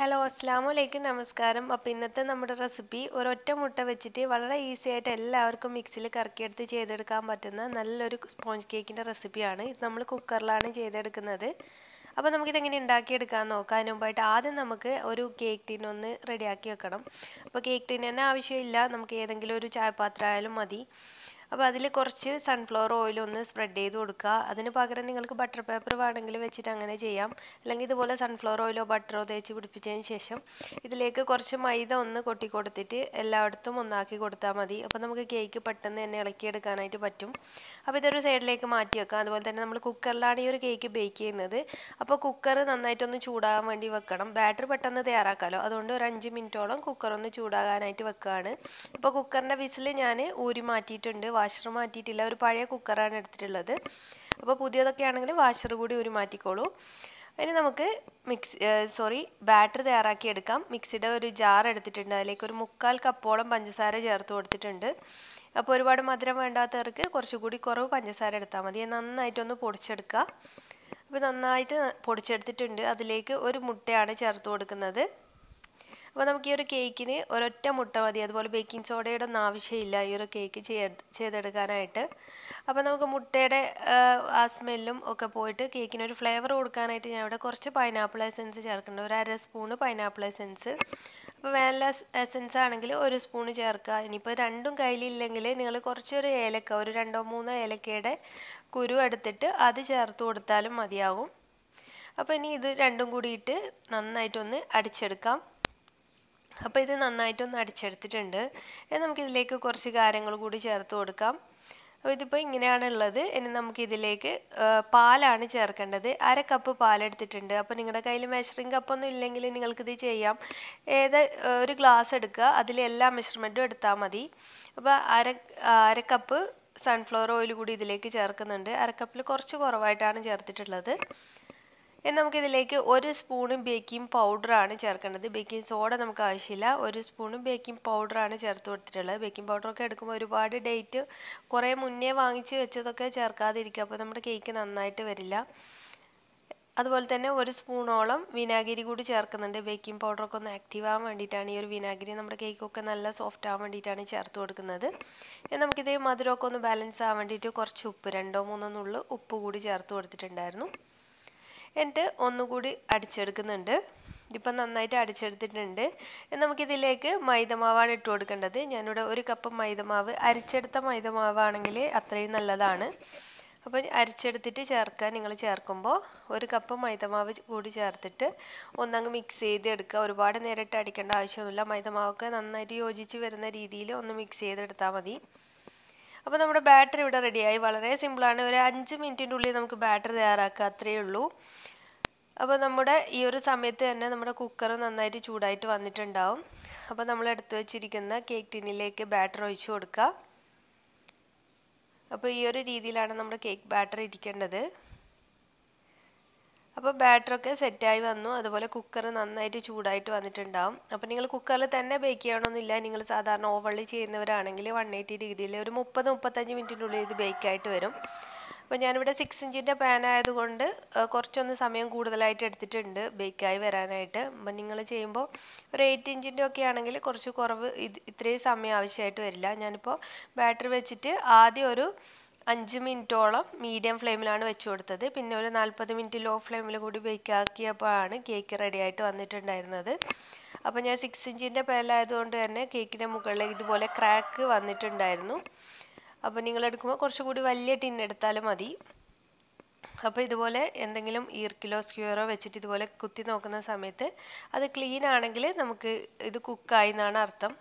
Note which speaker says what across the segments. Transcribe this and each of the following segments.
Speaker 1: Hello അസ്സാം വലൈക്കും നമസ്കാരം. അപ്പോൾ ഇന്നത്തെ നമ്മുടെ റെസിപ്പി ഒരൊറ്റ മുട്ട വെച്ചിട്ട് വളരെ ഈസി ആയിട്ട് എല്ലാവർക്കും മിക്സിയിൽ കറക്കിയെടുത്ത് ചെയ്തെടുക്കാൻ പറ്റുന്ന നല്ലൊരു സ്പോഞ്ച് കേക്കിന്റെ റെസിപ്പിയാണ്. ഇത് നമ്മൾ കുക്കറിലാണ് ചെയ്തെടുക്കുന്നത്. അപ്പോൾ നമുക്കിതെങ്ങനെ ഉണ്ടാക്കിയെടുക്കാൻ നോക്കാം. അതിന് മുമ്പായിട്ട് ആദ്യം നമുക്ക് ഒരു കേക്ക് ടീൻ ഒന്ന് റെഡിയാക്കി വെക്കണം. അപ്പോൾ കേക്ക് ടീൻ തന്നെ ആവശ്യമില്ല. നമുക്ക് ഏതെങ്കിലും ഒരു ചായപാത്രം ആയാലും മതി. അപ്പോൾ അതിൽ കുറച്ച് സൺഫ്ലവർ ഓയിൽ ഒന്ന് സ്പ്രെഡ് ചെയ്ത് കൊടുക്കുക. അതിന് പകരം നിങ്ങൾക്ക് ബട്ടർ പേപ്പർ വേണമെങ്കിൽ വെച്ചിട്ട് അങ്ങനെ ചെയ്യാം. അല്ലെങ്കിൽ ഇതുപോലെ സൺഫ്ലവർ ഓയിലോ ബട്ടറോ തേച്ച് പിടിപ്പിച്ചതിന് ശേഷം ഇതിലേക്ക് കുറച്ച് മൈദ ഒന്ന് കൊട്ടി കൊടുത്തിട്ട് എല്ലായിടത്തും ഒന്നാക്കി കൊടുത്താൽ മതി. അപ്പോൾ നമുക്ക് കേക്ക് പെട്ടെന്ന് തന്നെ ഇളക്കിയെടുക്കാനായിട്ട് പറ്റും. അപ്പോൾ ഇതൊരു സൈഡിലേക്ക് മാറ്റി വെക്കാം. അതുപോലെ തന്നെ നമ്മൾ കുക്കറിലാണ് ഈ ഒരു കേക്ക് ബേക്ക് ചെയ്യുന്നത്. അപ്പോൾ കുക്കർ നന്നായിട്ടൊന്ന് ചൂടാകാൻ വേണ്ടി വെക്കണം. ബാറ്റർ പെട്ടെന്ന് തയ്യാറാക്കാമല്ലോ അതുകൊണ്ട് ഒരു അഞ്ച് മിനിറ്റോളം കുക്കർ ഒന്ന് ചൂടാകാനായിട്ട് വെക്കുകയാണ് ഇപ്പോൾ കുക്കറിന്റെ വിസിൽ ഞാൻ ഊരി മാറ്റിയിട്ടുണ്ട്. വാഷർ മാറ്റിയിട്ടില്ല. ഒരു പഴയ കുക്കറാണ് എടുത്തിട്ടുള്ളത്. അപ്പോൾ പുതിയതൊക്കെ ആണെങ്കിൽ വാഷർ കൂടി ഒരു മാറ്റിക്കോളൂ. ഇനി നമുക്ക് മിക്സ് സോറി ബാറ്റർ തയ്യാറാക്കി എടുക്കാം. മിക്സിയുടെ ഒരു ജാർ എടുത്തിട്ടുണ്ട്. അതിലേക്ക് ഒരു മുക്കാൽ കപ്പോളം പഞ്ചസാര ചേർത്ത് കൊടുത്തിട്ടുണ്ട്. അപ്പോൾ ഒരുപാട് മധുരം വേണ്ടാത്തവർക്ക് കുറച്ചുകൂടി കുറവ് പഞ്ചസാര എടുത്താൽ മതി. നന്നായിട്ടൊന്ന് പൊടിച്ചെടുക്കുക. അപ്പോൾ നന്നായിട്ട് പൊടിച്ചെടുത്തിട്ടുണ്ട്. അതിലേക്ക് ഒരു മുട്ടയാണ് ചേർത്ത് കൊടുക്കുന്നത്. അപ്പോൾ നമുക്ക് ഈ ഒരു കേക്കിന് ഒരൊറ്റ മുട്ട മതി. അതുപോലെ ബേക്കിംഗ് സോഡയുടെ ഒന്നും ആവശ്യമില്ല ഈ ഒരു കേക്ക് ചെയ്തെടുക്കാനായിട്ട്. അപ്പോൾ നമുക്ക് മുട്ടയുടെ ആ സ്മെല്ലും ഒക്കെ പോയിട്ട് കേക്കിന് ഒരു ഫ്ലേവർ കൊടുക്കാനായിട്ട് ഞാൻ ഇവിടെ കുറച്ച് പൈനാപ്പിൾ എസെൻസ് ചേർക്കുന്നുണ്ട്. ഒരു അര സ്പൂണ് പൈനാപ്പിൾ എസെൻസ് അപ്പോൾ വാനില എസെൻസ് ആണെങ്കിൽ ഒരു സ്പൂണ് ചേർക്കുക. ഇനിയിപ്പോൾ രണ്ടും കയ്യിലില്ലെങ്കിൽ നിങ്ങൾ കുറച്ചൊരു ഏലക്ക ഒരു രണ്ടോ മൂന്നോ ഏലക്കയുടെ കുരു എടുത്തിട്ട് അത് ചേർത്ത് കൊടുത്താലും മതിയാകും അപ്പോൾ ഇനി ഇത് രണ്ടും കൂടിയിട്ട് നന്നായിട്ടൊന്ന് അടിച്ചെടുക്കാം. അപ്പോൾ ഇത് നന്നായിട്ടൊന്ന് അടിച്ചെടുത്തിട്ടുണ്ട്. നമുക്കിതിലേക്ക് കുറച്ച് കാര്യങ്ങൾ കൂടി ചേർത്ത് കൊടുക്കാം. അപ്പോൾ ഇതിപ്പോൾ ഇങ്ങനെയാണ് ഉള്ളത് ഇനി നമുക്ക് ഇതിലേക്ക് പാലാണ് ചേർക്കേണ്ടത്. അര കപ്പ് പാലെടുത്തിട്ടുണ്ട്. അപ്പോൾ നിങ്ങളുടെ കയ്യിൽ മെഷറിംഗ് കപ്പൊന്നും ഇല്ലെങ്കിൽ നിങ്ങൾക്കിത് ചെയ്യാം. ഏത് ഒരു ഗ്ലാസ് എടുക്കുക. അതിൽ എല്ലാ മെഷർമെന്റും എടുത്താൽ മതി. അപ്പോൾ അര അര കപ്പ് സൺഫ്ലവർ ഓയിൽ കൂടി ഇതിലേക്ക് ചേർക്കുന്നുണ്ട്. അര കുറച്ച് കുറവായിട്ടാണ് ചേർത്തിട്ടുള്ളത്. ഇനി നമുക്കിതിലേക്ക് ഒരു സ്പൂണും ബേക്കിംഗ് പൗഡറാണ് ചേർക്കേണ്ടത്. ബേക്കിംഗ് സോഡ നമുക്ക് ആവശ്യമില്ല. ഒരു സ്പൂണും ബേക്കിംഗ് പൗഡറാണ് ചേർത്ത് കൊടുത്തിട്ടുള്ളത്. ബേക്കിംഗ് പൗഡറൊക്കെ എടുക്കുമ്പോൾ ഒരുപാട് ഡേറ്റ് കുറേ മുന്നേ വാങ്ങിച്ച് വെച്ചതൊക്കെ ചേർക്കാതിരിക്കുക. അപ്പോൾ നമ്മുടെ കേക്ക് നന്നായിട്ട് വരില്ല. അതുപോലെ തന്നെ ഒരു സ്പൂണോളം വിനാഗിരി കൂടി ചേർക്കുന്നുണ്ട്. ബേക്കിംഗ് പൗഡറൊക്കെ ഒന്ന് ആക്റ്റീവ് ആവാൻ വേണ്ടിയിട്ടാണ് ഈ ഒരു വിനാഗിരി നമ്മുടെ കേക്കൊക്കെ നല്ല സോഫ്റ്റ് ആവാൻ വേണ്ടിയിട്ടാണ് ചേർത്ത് കൊടുക്കുന്നത്. നമുക്കിതേ മധുരമൊക്കെ ഒന്ന് ബാലൻസ് ആവാൻ വേണ്ടിയിട്ട് കുറച്ച് ഉപ്പ് രണ്ടോ മൂന്നോ നുള്ളു ഉപ്പ് കൂടി ചേർത്ത് കൊടുത്തിട്ടുണ്ടായിരുന്നു. എന്നിട്ട് ഒന്നുകൂടി അടിച്ചെടുക്കുന്നുണ്ട്. ഇതിപ്പം നന്നായിട്ട് അടിച്ചെടുത്തിട്ടുണ്ട്. നമുക്കിതിലേക്ക് മൈദമാവാണ് ഇട്ട് കൊടുക്കേണ്ടത്. ഞാനിവിടെ ഒരു കപ്പ് മൈദമാവ് അരിച്ചെടുത്ത മൈദമാവാണെങ്കിൽ അത്രയും നല്ലതാണ്. അപ്പോൾ അരിച്ചെടുത്തിട്ട് ചേർക്കാൻ നിങ്ങൾ ചേർക്കുമ്പോൾ ഒരു കപ്പ് മൈദമാവ് കൂടി ചേർത്തിട്ട് ഒന്നങ്ങ് മിക്സ് ചെയ്തെടുക്കുക. ഒരുപാട് നേരിട്ട് അടിക്കേണ്ട ആവശ്യമില്ല. മൈദമാവൊക്കെ നന്നായിട്ട് യോജിച്ച് വരുന്ന രീതിയിൽ ഒന്ന് മിക്സ് ചെയ്തെടുത്താൽ മതി. അപ്പോൾ നമ്മുടെ ബാറ്ററി ഇവിടെ റെഡിയായി. വളരെ സിമ്പിളാണ്. ഒരു അഞ്ച് മിനിറ്റിന്റെ ഉള്ളിൽ നമുക്ക് ബാറ്ററി തയ്യാറാക്കുക അത്രയേ ഉള്ളൂ. അപ്പോൾ നമ്മുടെ ഈ ഒരു സമയത്ത് തന്നെ നമ്മുടെ കുക്കർ നന്നായിട്ട് ചൂടായിട്ട് വന്നിട്ടുണ്ടാവും. അപ്പോൾ നമ്മൾ എടുത്തു വെച്ചിരിക്കുന്ന കേക്ക് ടിന്നിലേക്ക് ബാറ്റർ ഒഴിച്ചു കൊടുക്കുക അപ്പോൾ ഈ ഒരു രീതിയിലാണ് നമ്മുടെ കേക്ക് ബാറ്റർ ഇരിക്കേണ്ടത്. അപ്പോൾ ബാറ്ററൊക്കെ സെറ്റായി വന്നു. അതുപോലെ കുക്കർ നന്നായിട്ട് ചൂടായിട്ട് വന്നിട്ടുണ്ടാവും. അപ്പോൾ നിങ്ങൾ കുക്കറിൽ തന്നെ ബേക്ക് ചെയ്യണമെന്നില്ല. നിങ്ങൾ സാധാരണ ഓവണിൽ ചെയ്യുന്നവരാണെങ്കിൽ വൺ എയ്റ്റി ഡിഗ്രിയിൽ ഒരു മുപ്പത് മുപ്പത്തഞ്ച് മിനിറ്റിനുള്ളിൽ ഇത് ബേക്കായിട്ട് വരും. അപ്പോൾ ഞാനിവിടെ സിക്സ് ഇഞ്ചിന്റെ പാൻ ആയതുകൊണ്ട് കുറച്ചൊന്ന് സമയം കൂടുതലായിട്ട് എടുത്തിട്ടുണ്ട് ബേക്കായി വരാനായിട്ട്. അപ്പം നിങ്ങൾ ചെയ്യുമ്പോൾ ഒരു എയ്റ്റ് ഇഞ്ചിന്റെ ഒക്കെ ആണെങ്കിൽ കുറച്ച് കുറവ് ഇത് ഇത്രയും സമയം ആവശ്യമായിട്ട് വരില്ല. ഞാനിപ്പോൾ ബാറ്ററി വെച്ചിട്ട് ആദ്യം ഒരു അഞ്ച് മിനിറ്റോളം മീഡിയം ഫ്ലെയിമിലാണ് വെച്ച് കൊടുത്തത്. പിന്നെ ഒരു നാൽപ്പത് മിനിറ്റ് ലോ ഫ്ലെയിമിൽ കൂടി ബേക്കാക്കിയപ്പോഴാണ് കേക്ക് റെഡി ആയിട്ട് വന്നിട്ടുണ്ടായിരുന്നത്. അപ്പോൾ ഞാൻ സിക്സ് ഇഞ്ചിന്റെ പേലായതുകൊണ്ട് തന്നെ കേക്കിന്റെ മുകളിൽ ഇതുപോലെ ക്രാക്ക് വന്നിട്ടുണ്ടായിരുന്നു. അപ്പോൾ നിങ്ങൾ എടുക്കുമ്പോൾ കുറച്ചുകൂടി വലിയ ടിൻ എടുത്താലും മതി. അപ്പോൾ ഇതുപോലെ എന്തെങ്കിലും ഈർക്കിലോ സ്ക്യൂറോ വെച്ചിട്ട് ഇതുപോലെ കുത്തി നോക്കുന്ന സമയത്ത് അത് ക്ലീൻ ആണെങ്കിൽ നമുക്ക് ഇത് കുക്കായി എന്നാണ് അർത്ഥം.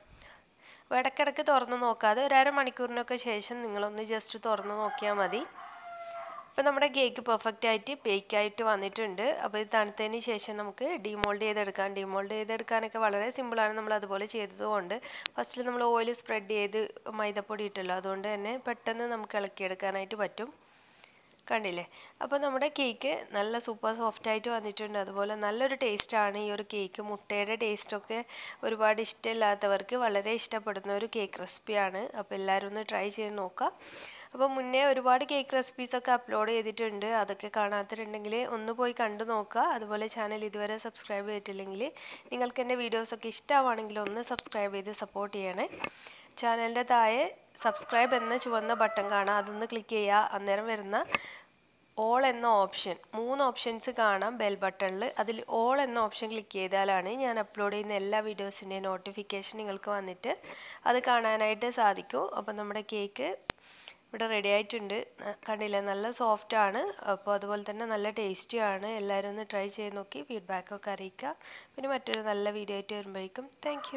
Speaker 1: ഇടയ്ക്കിടയ്ക്ക് തുറന്ന് നോക്കാതെ ഒരു അരമണിക്കൂറിനൊക്കെ ശേഷം നിങ്ങളൊന്ന് ജസ്റ്റ് തുറന്ന് നോക്കിയാൽ മതി. അപ്പോൾ നമ്മുടെ കേക്ക് പെർഫെക്റ്റ് ആയിട്ട് ബേക്ക് ആയിട്ട് വന്നിട്ടുണ്ട്. അപ്പോൾ ഇത് തണുത്തതിന് ശേഷം നമുക്ക് ഡിമോൾഡ് ചെയ്തെടുക്കാം. ഡിമോൾഡ് ചെയ്തെടുക്കാനൊക്കെ വളരെ സിമ്പിളാണ് നമ്മൾ അതുപോലെ ചെയ്തതുകൊണ്ട്. ഫസ്റ്റിൽ നമ്മൾ ഓയിൽ സ്പ്രെഡ് ചെയ്ത് മൈദപ്പൊടി ഇട്ടല്ലോ. അതുകൊണ്ട് തന്നെ പെട്ടെന്ന് നമുക്ക് ഇളക്കിയെടുക്കാനായിട്ട് പറ്റും. കണ്ടില്ലേ? അപ്പോൾ നമ്മുടെ കേക്ക് നല്ല സൂപ്പർ സോഫ്റ്റ് ആയിട്ട് വന്നിട്ടുണ്ട്. അതുപോലെ നല്ലൊരു ടേസ്റ്റാണ് ഈ ഒരു കേക്ക്. മുട്ടയുടെ ടേസ്റ്റൊക്കെ ഒരുപാട് ഇഷ്ടമില്ലാത്തവർക്ക് വളരെ ഇഷ്ടപ്പെടുന്ന ഒരു കേക്ക് റെസിപ്പിയാണ് അപ്പോൾ എല്ലാവരും ഒന്ന് ട്രൈ ചെയ്ത് നോക്കുക അപ്പോൾ മുന്നേ ഒരുപാട് കേക്ക് റെസിപ്പീസൊക്കെ അപ്ലോഡ് ചെയ്തിട്ടുണ്ട്. അതൊക്കെ കാണാത്തിട്ടുണ്ടെങ്കിൽ ഒന്ന് പോയി കണ്ടു നോക്കുക. അതുപോലെ ചാനൽ ഇതുവരെ സബ്സ്ക്രൈബ് ചെയ്തിട്ടില്ലെങ്കിൽ നിങ്ങൾക്ക് എന്റെ വീഡിയോസൊക്കെ ഇഷ്ടമാണെങ്കിൽ ഒന്ന് സബ്സ്ക്രൈബ് ചെയ്ത് സപ്പോർട്ട് ചെയ്യണേ. ചാനലിന്റെ താഴെ സബ്സ്ക്രൈബ് എന്ന ചുവന്ന ബട്ടൺ കാണാം. അതൊന്ന് ക്ലിക്ക് ചെയ്യുക. അന്നേരം വരുന്ന ഓൾ എന്ന ഓപ്ഷൻ മൂന്ന് ഓപ്ഷൻസ് കാണാം ബെൽ ബട്ടണിൽ അതിൽ ഓൾ എന്ന ഓപ്ഷൻ ക്ലിക്ക് ചെയ്താലാണ് ഞാൻ അപ്ലോഡ് ചെയ്യുന്ന എല്ലാ വീഡിയോസിന്റെയും നോട്ടിഫിക്കേഷൻ നിങ്ങൾക്ക് വന്നിട്ട് അത് കാണാനായിട്ട് സാധിക്കൂ. അപ്പോൾ നമ്മുടെ കേക്ക് ഇവിടെ റെഡി ആയിട്ടുണ്ട്. കണ്ടില്ലേ? നല്ല സോഫ്റ്റ് ആണ്. അപ്പോൾ അതുപോലെ തന്നെ നല്ല ടേസ്റ്റിയാണ് എല്ലാവരും ഒന്ന് ട്രൈ ചെയ്ത് നോക്കി. ഫീഡ്ബാക്കൊക്കെ അറിയിക്കുക. പിന്നെ മറ്റൊരു നല്ല വീഡിയോ ആയിട്ട് വരുമ്പോഴേക്കും. താങ്ക്